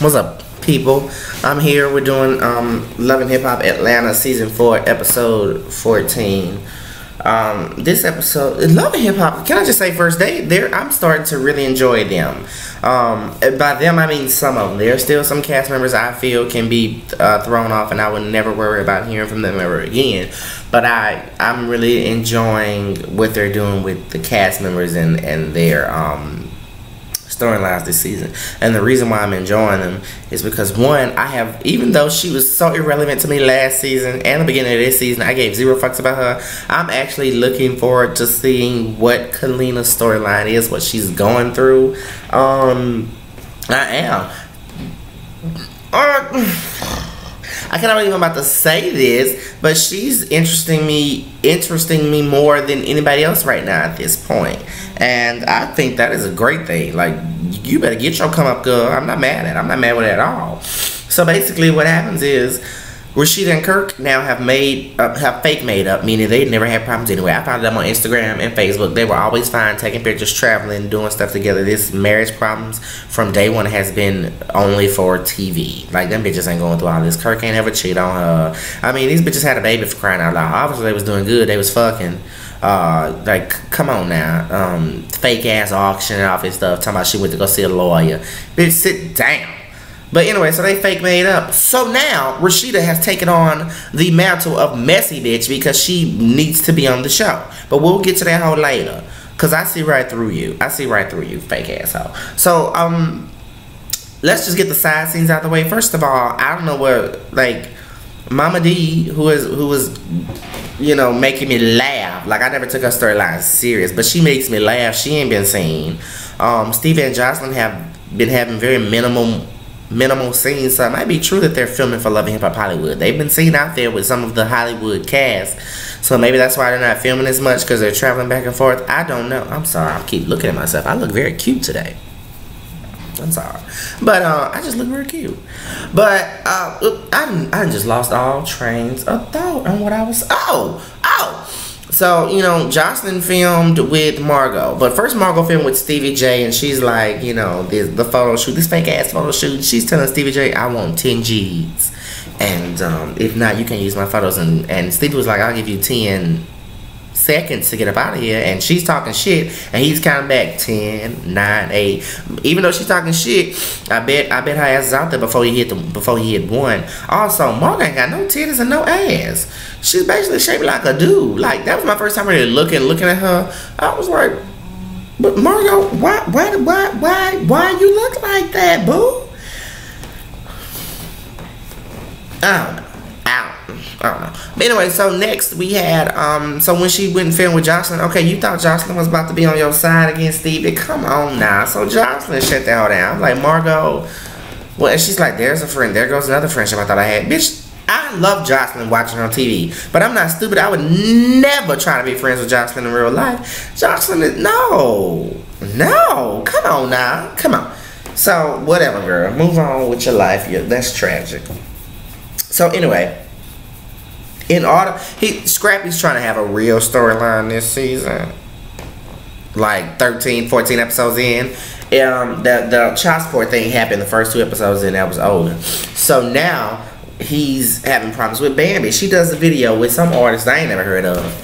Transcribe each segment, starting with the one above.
What's up, people? I'm here. We're doing um, Love and Hip Hop Atlanta season four, episode fourteen. Um, this episode, Love and Hip Hop. Can I just say first, they they I'm starting to really enjoy them. Um, by them, I mean some of them. There are still some cast members I feel can be uh, thrown off, and I would never worry about hearing from them ever again. But I I'm really enjoying what they're doing with the cast members and and their um storylines this season. And the reason why I'm enjoying them is because one, I have even though she was so irrelevant to me last season and the beginning of this season, I gave zero fucks about her. I'm actually looking forward to seeing what Kaleena's storyline is, what she's going through. Um I am. Uh, I cannot believe I'm about to say this, but she's interesting me interesting me more than anybody else right now at this point. And I think that is a great thing. Like you better get your come up girl. I'm not mad at it. I'm not mad with it at all. So basically what happens is Rasheeda and Kirk now have made uh, have fake made up, meaning they never had problems anyway. I found them on Instagram and Facebook. They were always fine, taking pictures, traveling, doing stuff together. This marriage problems from day one has been only for TV. Like them bitches ain't going through all this. Kirk ain't ever cheat on her. I mean, these bitches had a baby for crying out loud. Obviously, they was doing good. They was fucking. Uh, like, come on now. Um, fake ass auctioning off his stuff. Talking about she went to go see a lawyer. Bitch, sit down. But anyway, so they fake made up. So now Rasheeda has taken on the mantle of messy bitch because she needs to be on the show. But we'll get to that whole later. Cause I see right through you. I see right through you, fake asshole. So um let's just get the side scenes out of the way. First of all, I don't know what like Mama D, who is who was you know, making me laugh. Like I never took her storyline serious, but she makes me laugh. She ain't been seen. Um, Steve and Joseline have been having very minimal minimal scenes. So it might be true that they're filming for Love and Hip Hop Hollywood. They've been seen out there with some of the Hollywood cast. So maybe that's why they're not filming as much because they're traveling back and forth. I don't know. I'm sorry. I keep looking at myself. I look very cute today. I'm sorry. But uh, I just look very cute. But uh, I, I just lost all trains of thought on what I was. Oh, oh. So, you know, Joseline filmed with Margeaux. But first Margeaux filmed with Stevie J and she's like, you know, the, the photo shoot, this fake ass photo shoot. She's telling Stevie J, I want 10 G's. And um, if not, you can use my photos. And, and Stevie was like, I'll give you 10 seconds to get up out of here and she's talking shit and he's counting back 10 9 8 even though she's talking shit i bet i bet her ass is out there before he hit the before he hit one. Also morgan ain't got no titties and no ass. She's basically shaped like a dude. Like that was my first time really looking looking at her. I was like but Margeaux why why why why why you look like that boo? I don't know. I don't know. But anyway, so next we had um so when she went and filmed with Joseline, okay, you thought Joseline was about to be on your side against Stevie. Come on now. So Joseline shut the hell down. I'm like, Margeaux well and she's like, There's a friend, there goes another friendship I thought I had. Bitch, I love Joseline watching on TV, but I'm not stupid. I would never try to be friends with Joseline in real life. Joseline is no, no. Come on now, come on. So whatever, girl. Move on with your life. Yeah, that's tragic. So anyway, in order he Scrappy's trying to have a real storyline this season. Like 13, 14 episodes in. Um the the child support thing happened the first two episodes and that was over. So now he's having problems with Bambi. She does a video with some artist I ain't never heard of.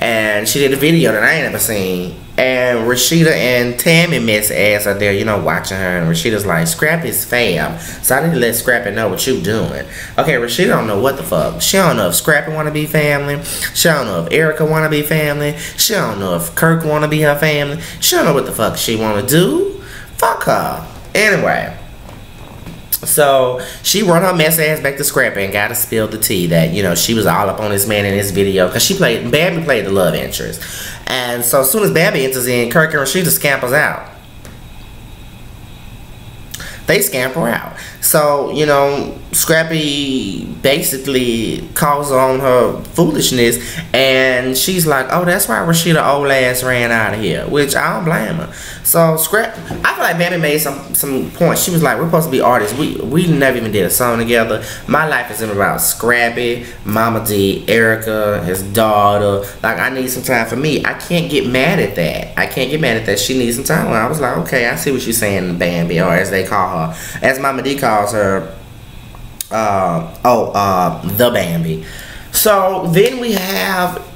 And she did a video that I ain't never seen and Rasheeda and Tammy Miss ass are there, you know, watching her. And Rasheeda's like, Scrap is fam. So I need to let Scrappy know what you doing. Okay, Rasheeda don't know what the fuck. She don't know if Scrappy want to be family. She don't know if Erica want to be family. She don't know if Kirk want to be her family. She don't know what the fuck she want to do. Fuck her. Anyway. So she run her mess ass back to Scrappy and got to spill the tea that you know she was all up on this man in this video because she played Bambi played the love interest, and so as soon as Bambi enters in, Kirk and Rasheeda scampers out. They scamper out. So, you know, Scrappy basically calls on her foolishness and she's like, oh, that's why Rasheeda old ass ran out of here, which I don't blame her. So scrap. I feel like Bambi made some some points. She was like, "We're supposed to be artists. We we never even did a song together. My life is about Scrappy, Mama D, Erica, his daughter. Like I need some time for me. I can't get mad at that. I can't get mad at that. She needs some time. And I was like, okay, I see what you're saying, Bambi, or as they call her, as Mama D calls her. Uh, oh, uh, the Bambi. So then we have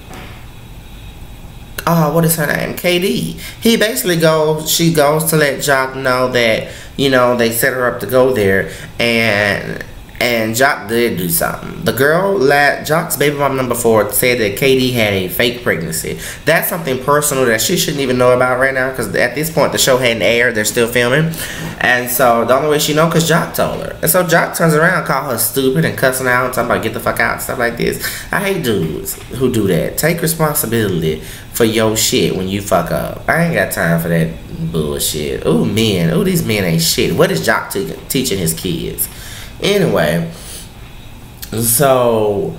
uh, what is her name? KD. He basically goes, she goes to let Joc know that, you know, they set her up to go there and and Joc did do something. The girl, la- Joc's baby mom number four, said that Katie had a fake pregnancy. That's something personal that she shouldn't even know about right now because at this point the show hadn't aired. They're still filming. And so the only way she know because Joc told her. And so Joc turns around, call her stupid and cussing out and talking about get the fuck out and stuff like this. I hate dudes who do that. Take responsibility for your shit when you fuck up. I ain't got time for that bullshit. Ooh, men. Ooh, these men ain't shit. What is Joc te- teaching his kids? Anyway, so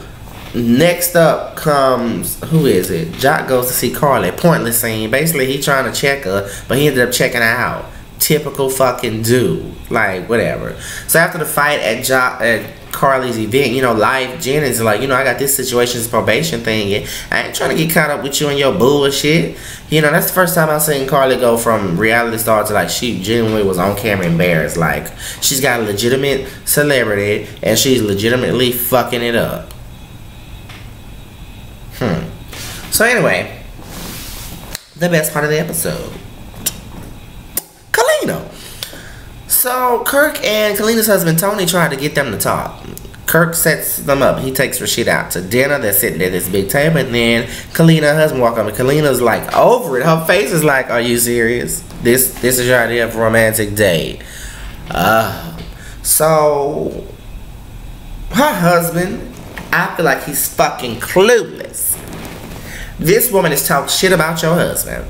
next up comes who is it? Joc goes to see Karlie. Pointless scene. Basically, he trying to check her, but he ended up checking her out. Typical fucking dude. Like whatever. So after the fight at Joc at Karlie's event, you know, live Jen is like, you know, I got this situation, this probation thing, I ain't trying to get caught up with you and your bullshit. You know, that's the first time I've seen Karlie go from reality star to like she genuinely was on camera embarrassed. Like she's got a legitimate celebrity and she's legitimately fucking it up. Hmm. So anyway, the best part of the episode. Kaleena. So Kirk and Kaleena's husband Tony tried to get them to talk. Kirk sets them up. He takes Rasheeda out to dinner. They're sitting at this big table, and then Kaleena, her husband, walk up, and Kaleena's like over it. Her face is like, "Are you serious? This this is your idea of a romantic date?" Uh, so her husband, I feel like he's fucking clueless. This woman is talking shit about your husband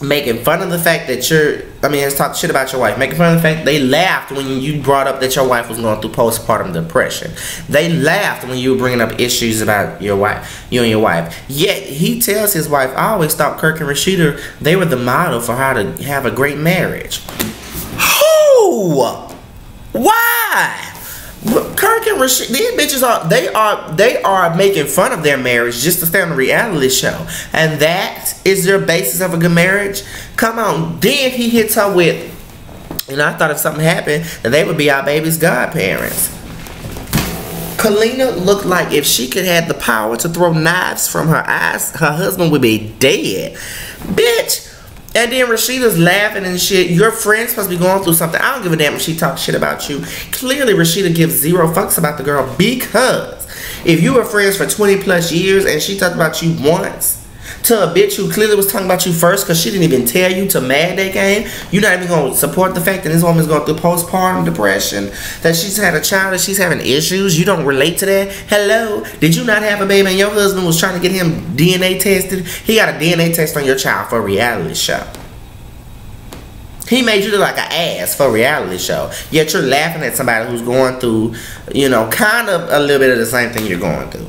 making fun of the fact that you're I mean it's talking shit about your wife. Making fun of the fact they laughed when you brought up that your wife was going through postpartum depression. They laughed when you were bringing up issues about your wife you and your wife. Yet he tells his wife I always thought Kirk and Rasheeda they were the model for how to have a great marriage. Who? Why Kirk and Rashid, these bitches are they are they are making fun of their marriage just to stay on the reality show, and that is their basis of a good marriage. Come on, then he hits her with, and I thought if something happened, that they would be our baby's godparents. Kaleena looked like if she could have the power to throw knives from her eyes, her husband would be dead. Bitch, and then Rasheeda's laughing and shit. Your friend's supposed to be going through something. I don't give a damn if she talks shit about you. Clearly, Rasheeda gives zero fucks about the girl because if you were friends for 20 plus years and she talked about you once to a bitch who clearly was talking about you first because she didn't even tell you to mad that game, you're not even going to support the fact that this woman's going through postpartum depression, that she's had a child, that she's having issues. You don't relate to that. Hello, did you not have a baby and your husband was trying to get him DNA tested? He got a DNA test on your child for a reality show. He made you look like an ass for a reality show. Yet you're laughing at somebody who's going through, you know, kind of a little bit of the same thing you're going through.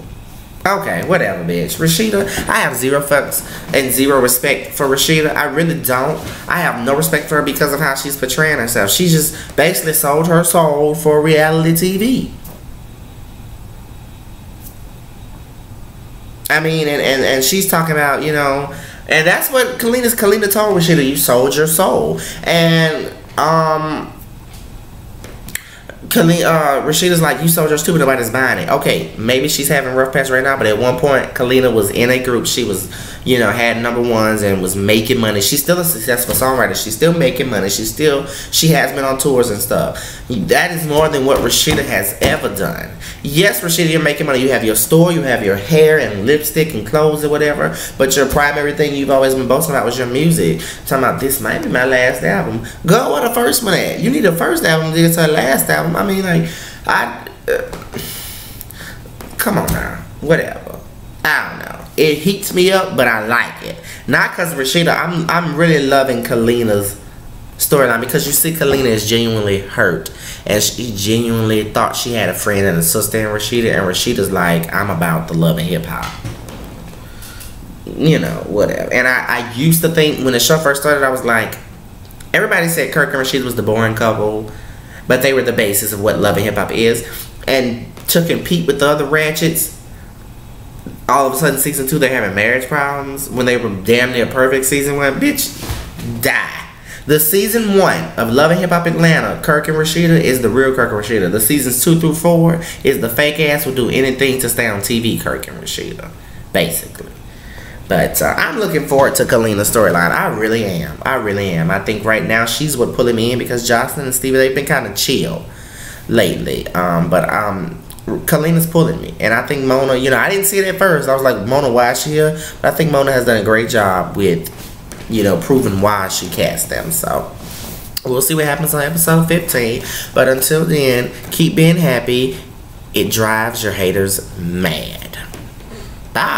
Okay, whatever, bitch. Rasheeda, I have zero fucks and zero respect for Rasheeda. I really don't. I have no respect for her because of how she's portraying herself. She just basically sold her soul for reality TV. I mean, and, and, and she's talking about, you know, and that's what Kaleena's Kaleena told Rasheeda, you sold your soul. And um Kaleena, uh, Rasheeda's like, you sold your stupid, nobody's buying it. Okay, maybe she's having rough patch right now, but at one point, Kaleena was in a group. She was, you know, had number ones and was making money. She's still a successful songwriter. She's still making money. She's still, she has been on tours and stuff. That is more than what Rasheeda has ever done. Yes, Rasheeda, you're making money. You have your store, you have your hair and lipstick and clothes or whatever, but your primary thing you've always been boasting about was your music. Talking about, this might be my last album. Go where the first one at. You need a first album to get to a last album. I mean, like, I. Uh, come on now. Whatever. I don't know. It heats me up, but I like it. Not because Rasheeda, I'm I'm really loving Kaleena's storyline because you see Kaleena is genuinely hurt and she genuinely thought she had a friend and a sister in Rasheeda and Rasheeda's like, I'm about the love and hip hop. you know, whatever. And I, I used to think when the show first started, I was like, everybody said Kirk and Rasheeda was the boring couple, but they were the basis of what Love and Hip Hop is. And to compete with the other ratchets, all of a sudden, season two, they're having marriage problems when they were damn near perfect season one. Bitch, die. The season one of Love and Hip Hop Atlanta, Kirk and Rasheeda is the real Kirk and Rasheeda. The seasons two through four is the fake ass will do anything to stay on TV, Kirk and Rasheeda, basically. But uh, I'm looking forward to Kaleena's storyline. I really am. I really am. I think right now she's what pulling me in because Joseline and Stevie they've been kind of chill lately. Um, but um, Kaleena's pulling me, and I think Mona. You know, I didn't see it at first. I was like, Mona, why is she here? But I think Mona has done a great job with, you know, proving why she cast them. So. We'll see what happens on episode 15. But until then, keep being happy. It drives your haters mad. Bye.